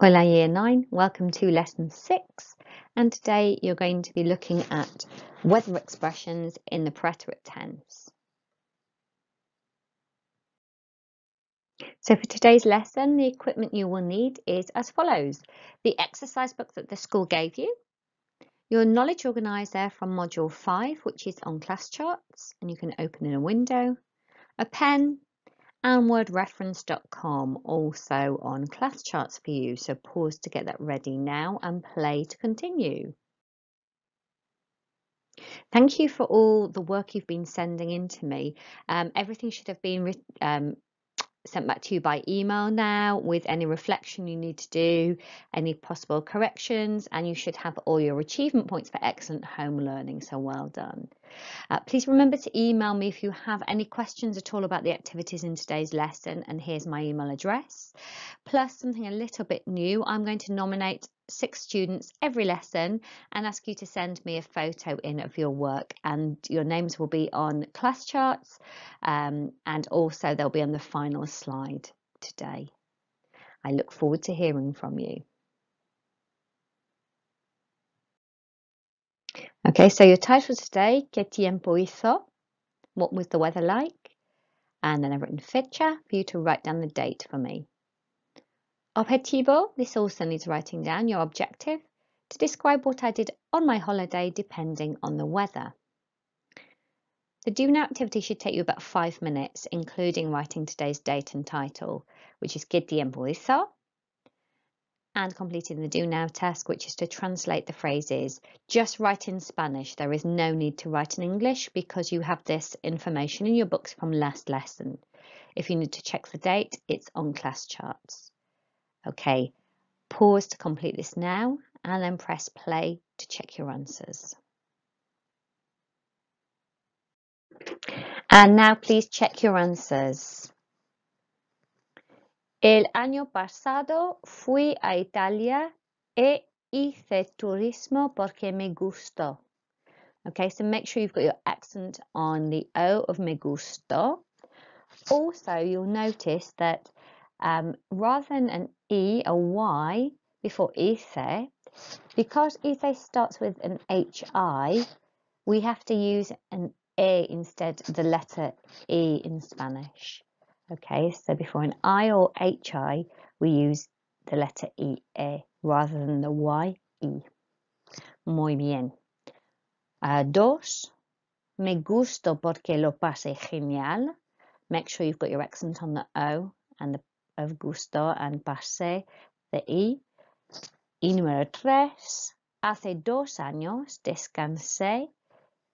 Hola Year 9, welcome to Lesson 6 and today you're going to be looking at weather expressions in the preterite tense. So for today's lesson, the equipment you will need is as follows. The exercise book that the school gave you, your knowledge organiser from Module 5, which is on class charts, and you can open in a window, a pen, and wordreference.com also on class charts for you. So pause to get that ready now and play to continue. Thank you for all the work you've been sending in to me. Um, everything should have been um, sent back to you by email now with any reflection you need to do, any possible corrections, and you should have all your achievement points for excellent home learning. So well done. Uh, please remember to email me if you have any questions at all about the activities in today's lesson, and here's my email address. Plus, something a little bit new, I'm going to nominate six students every lesson and ask you to send me a photo in of your work and your names will be on class charts um, and also they'll be on the final slide today. I look forward to hearing from you. Okay, so your title today, ¿Qué tiempo hizo? What was the weather like? And then I've written fecha for you to write down the date for me. Objetivo, this also needs writing down your objective to describe what I did on my holiday depending on the weather. The do now activity should take you about five minutes, including writing today's date and title, which is ¿Qué tiempo hizo? and completing the do now task, which is to translate the phrases. Just write in Spanish. There is no need to write in English because you have this information in your books from last lesson. If you need to check the date, it's on class charts. Okay, pause to complete this now and then press play to check your answers. And now please check your answers. El año pasado fui a Italia e hice turismo porque me gustó. Okay, so make sure you've got your accent on the O of me gustó. Also, you'll notice that um, rather than an E, a Y before hice, because hice starts with an HI, we have to use an A instead the letter E in Spanish. Okay, so before an I or HI, we use the letter E, A, rather than the Y, E. Muy bien. Uh, dos, me gusto porque lo pasé genial. Make sure you've got your accent on the O and the of gusto and pasé, the I. Y número tres, hace dos años descansé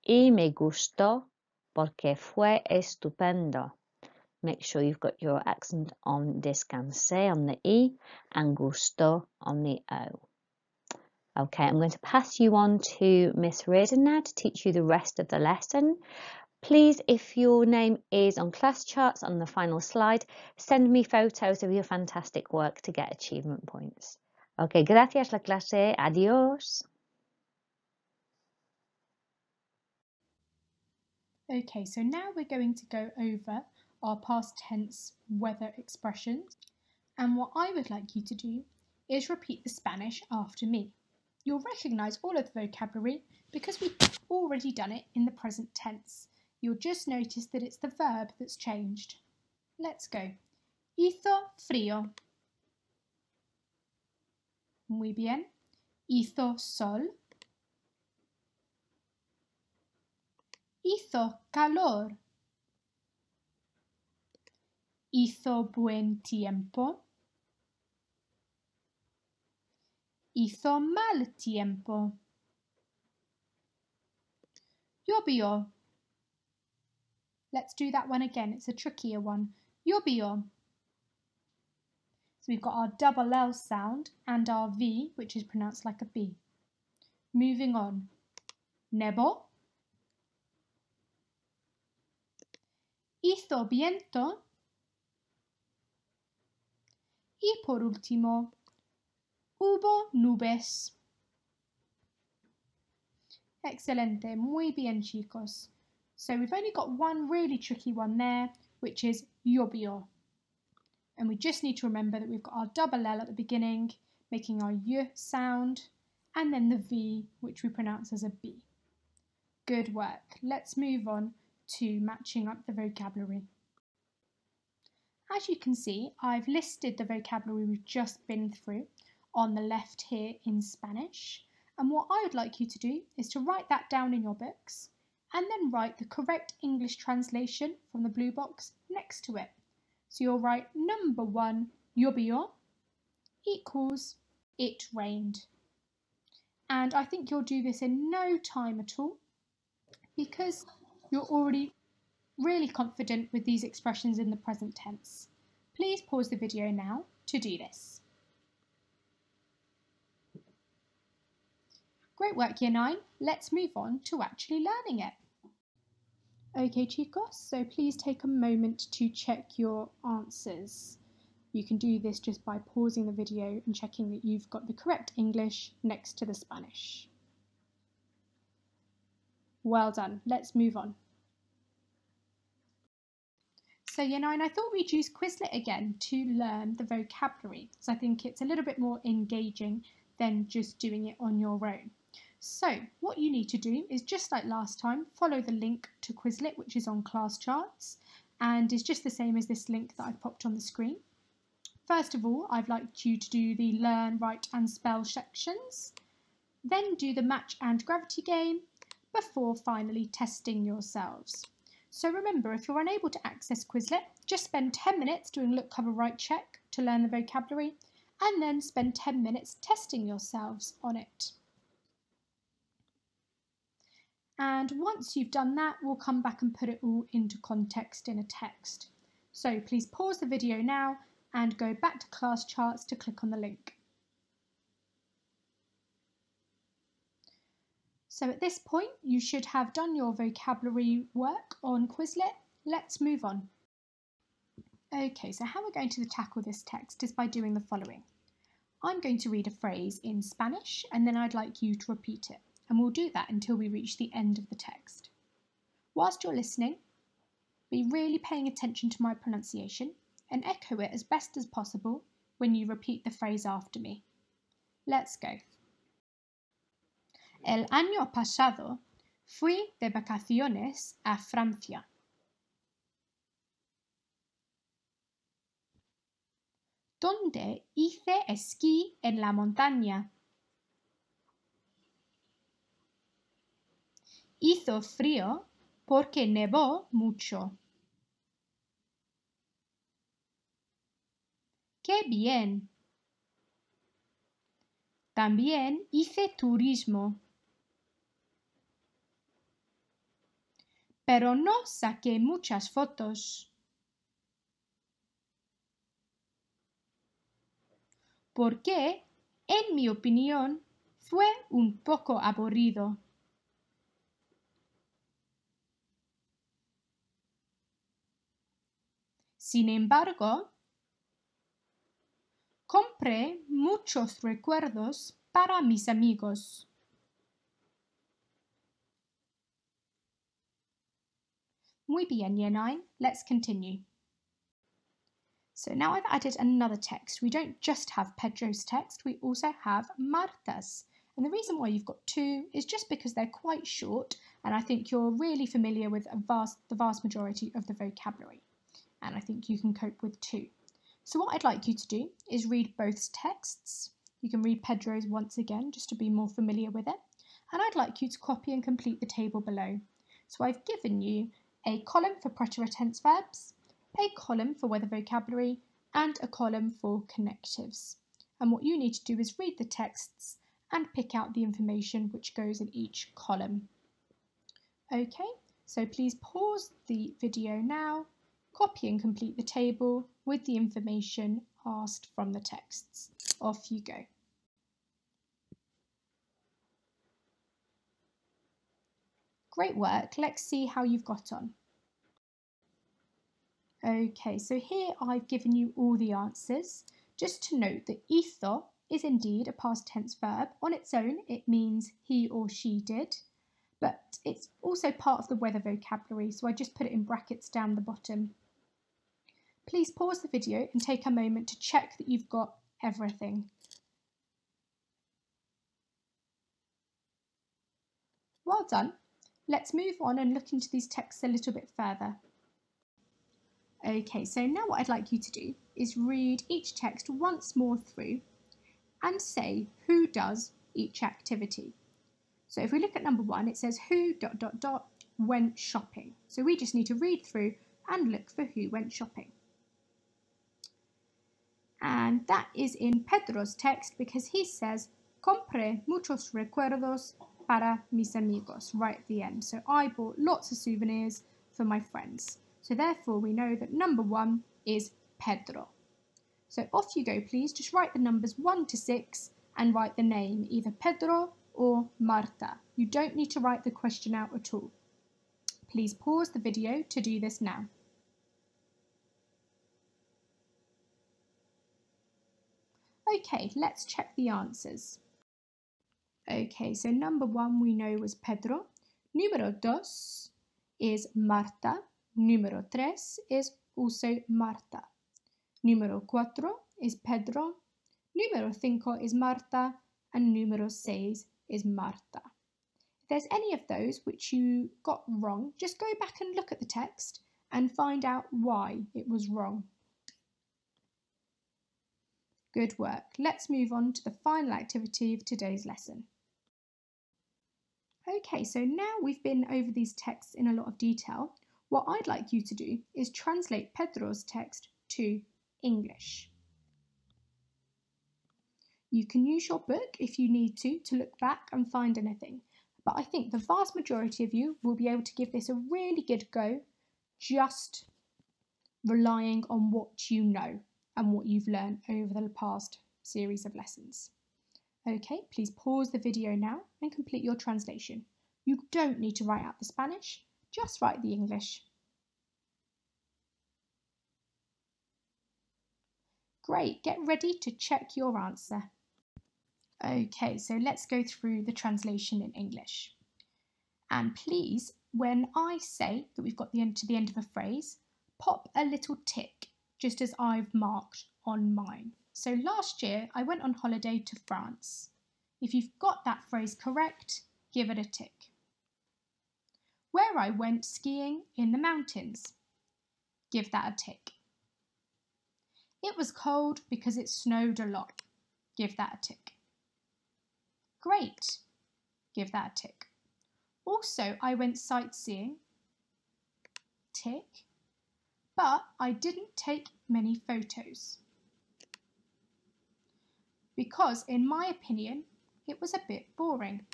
y me gustó porque fue estupendo. Make sure you've got your accent on descansé on the E and gusto on the O. Okay, I'm going to pass you on to Miss now to teach you the rest of the lesson. Please, if your name is on class charts on the final slide, send me photos of your fantastic work to get achievement points. Ok, gracias la clase, adiós. Okay, so now we're going to go over our past tense weather expressions. And what I would like you to do is repeat the Spanish after me. You'll recognise all of the vocabulary because we've already done it in the present tense. You'll just notice that it's the verb that's changed. Let's go. Hizo frío. Muy bien. Hizo sol. Hizo calor. Hizo buen tiempo. Hizo mal tiempo. Llovió. Let's do that one again. It's a trickier one. Llovió. So we've got our double L sound and our V, which is pronounced like a B. Moving on. Nevó. Hizo viento. Y por último, hubo nubes. Excelente, muy bien chicos. So we've only got one really tricky one there, which is llovió. And we just need to remember that we've got our double L at the beginning making our y sound, and then the V, which we pronounce as a B. Good work. Let's move on to matching up the vocabulary. As you can see, I've listed the vocabulary we've just been through on the left here in Spanish. And what I would like you to do is to write that down in your books and then write the correct English translation from the blue box next to it. So you'll write number one, llovió, equals it rained. And I think you'll do this in no time at all because you're already really confident with these expressions in the present tense. Please pause the video now to do this. Great work, Year 9. Let's move on to actually learning it. Okay, chicos, so please take a moment to check your answers. You can do this just by pausing the video and checking that you've got the correct English next to the Spanish. Well done. Let's move on. So, you know, and I thought we'd use Quizlet again to learn the vocabulary because I think it's a little bit more engaging than just doing it on your own. So, what you need to do is just like last time, follow the link to Quizlet, which is on class charts and is just the same as this link that I've popped on the screen. First of all, I'd like you to do the learn, write and spell sections, then do the match and gravity game before finally testing yourselves. So remember, if you're unable to access Quizlet, just spend 10 minutes doing look, cover, write, check to learn the vocabulary, and then spend 10 minutes testing yourselves on it. And once you've done that, we'll come back and put it all into context in a text. So please pause the video now and go back to class charts to click on the link. So at this point, you should have done your vocabulary work on Quizlet. Let's move on. Okay, so how we're going to tackle this text is by doing the following. I'm going to read a phrase in Spanish and then I'd like you to repeat it. And we'll do that until we reach the end of the text. Whilst you're listening, be really paying attention to my pronunciation and echo it as best as possible when you repeat the phrase after me. Let's go. El año pasado fui de vacaciones a Francia. Donde hice esquí en la montaña. Hizo frío porque nevó mucho. ¡Qué bien! También hice turismo. pero no saqué muchas fotos. Porque, en mi opinión, fue un poco aburrido. Sin embargo, compré muchos recuerdos para mis amigos. Muy bien, Year 9. Let's continue. So now I've added another text. We don't just have Pedro's text, we also have Marta's. And the reason why you've got two is just because they're quite short and I think you're really familiar with vast, the vast majority of the vocabulary. And I think you can cope with two. So what I'd like you to do is read both texts. You can read Pedro's once again just to be more familiar with it. And I'd like you to copy and complete the table below. So I've given you a column for preterite tense verbs, a column for weather vocabulary, and a column for connectives. And what you need to do is read the texts and pick out the information which goes in each column. Okay, so please pause the video now, copy and complete the table with the information asked from the texts. Off you go. Great work. Let's see how you've got on. Okay, so here I've given you all the answers. Just to note that hizo is indeed a past tense verb. On its own, it means he or she did, but it's also part of the weather vocabulary, so I just put it in brackets down the bottom. Please pause the video and take a moment to check that you've got everything. Well done. Let's move on and look into these texts a little bit further. Okay, so now what I'd like you to do is read each text once more through and say who does each activity. So if we look at number one, it says who dot dot dot went shopping. So we just need to read through and look for who went shopping. And that is in Pedro's text because he says, Compré muchos recuerdos para mis amigos, right at the end. So I bought lots of souvenirs for my friends. So therefore we know that number one is Pedro. So off you go please, just write the numbers 1 to 6 and write the name, either Pedro or Marta. You don't need to write the question out at all. Please pause the video to do this now. Okay, let's check the answers. Okay, so number one we know was Pedro. Número dos is Marta. Número tres is also Marta. Número cuatro is Pedro. Número cinco is Marta. And número seis is Marta. If there's any of those which you got wrong, just go back and look at the text and find out why it was wrong. Good work. Let's move on to the final activity of today's lesson. Okay, so now we've been over these texts in a lot of detail, what I'd like you to do is translate Pedro's text to English. You can use your book if you need to to look back and find anything, but I think the vast majority of you will be able to give this a really good go just relying on what you know and what you've learned over the past series of lessons. Okay, please pause the video now and complete your translation. You don't need to write out the Spanish, just write the English. Great, get ready to check your answer. Okay, so let's go through the translation in English. And please, when I say that we've got the end to the end of a phrase, pop a little tick just as I've marked on mine. So last year I went on holiday to France. If you've got that phrase correct, give it a tick. Where I went skiing in the mountains, give that a tick. It was cold because it snowed a lot, give that a tick. Great, give that a tick. Also, I went sightseeing, tick but I didn't take many photos. Because, in my opinion, it was a bit boring.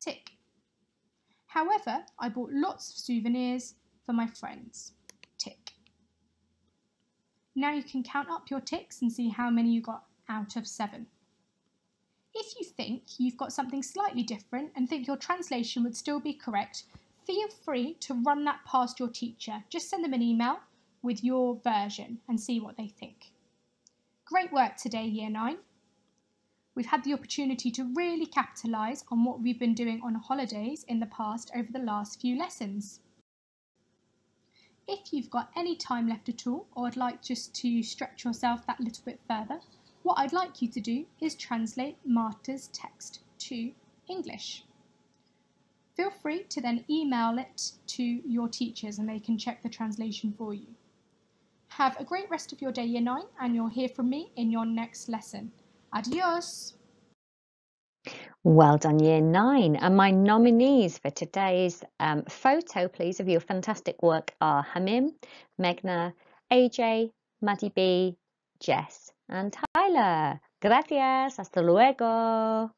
Tick. However, I bought lots of souvenirs for my friends. Tick. Now you can count up your ticks and see how many you got out of seven. If you think you've got something slightly different and think your translation would still be correct, feel free to run that past your teacher. Just send them an email with your version and see what they think. Great work today, Year 9. We've had the opportunity to really capitalise on what we've been doing on holidays in the past over the last few lessons. If you've got any time left at all, or would like just to stretch yourself that little bit further, what I'd like you to do is translate Marta's text to English. Feel free to then email it to your teachers and they can check the translation for you. Have a great rest of your day, Year 9, and you'll hear from me in your next lesson. Adios! Well done, Year 9. And my nominees for today's um, photo, please, of your fantastic work are Hamim, Megna, AJ, Maddie B, Jess, and Tyler. Gracias. Hasta luego.